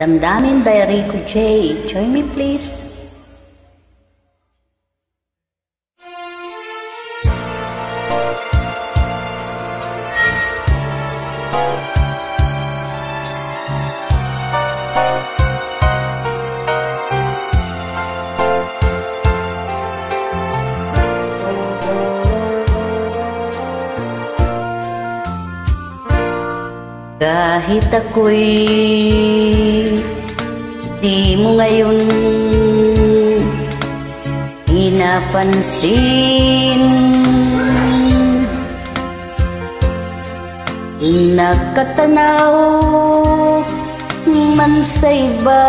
Damdamin by Rico J. Join me please. Kahit ako'y di mo ngayon pinapansin Nakatanaw man sa iba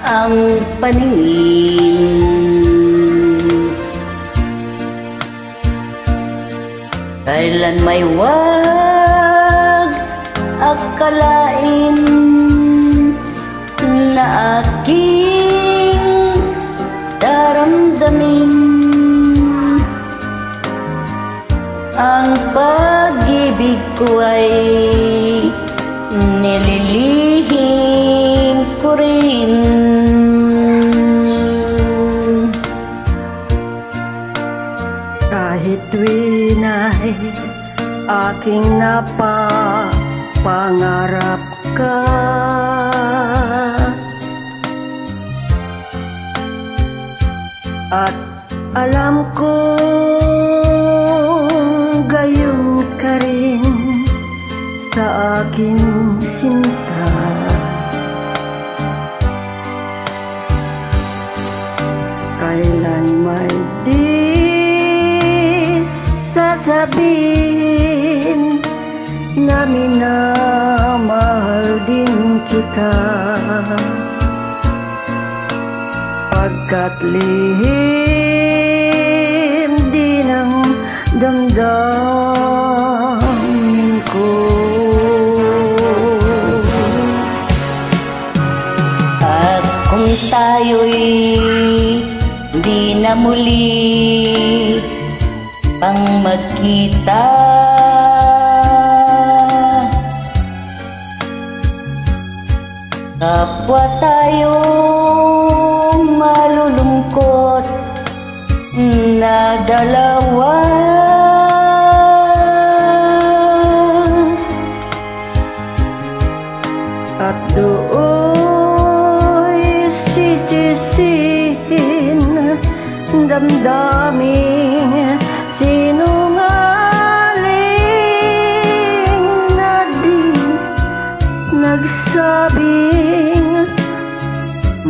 ang paningin. Kailan may wag akalain na aking daramdamin. Ang pag-ibig ko ay nililihim ko rin. Kahit tuwin ay aking napapangarap ka. At alam ko gayon ka rin sa aking sinta. Kailan may di sasabihin na minamahal din kita. Pagkat lihim din ang damdamin ko. At kung tayo'y di na muli pang magkita Kapwa tayo malulungkot na dalawa. At do'y sisisihin damdamin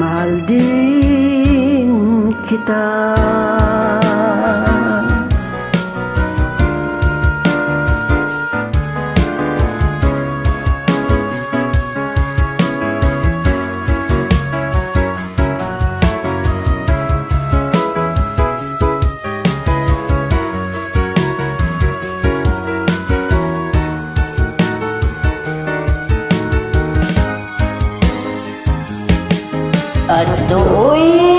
mahal din kita. At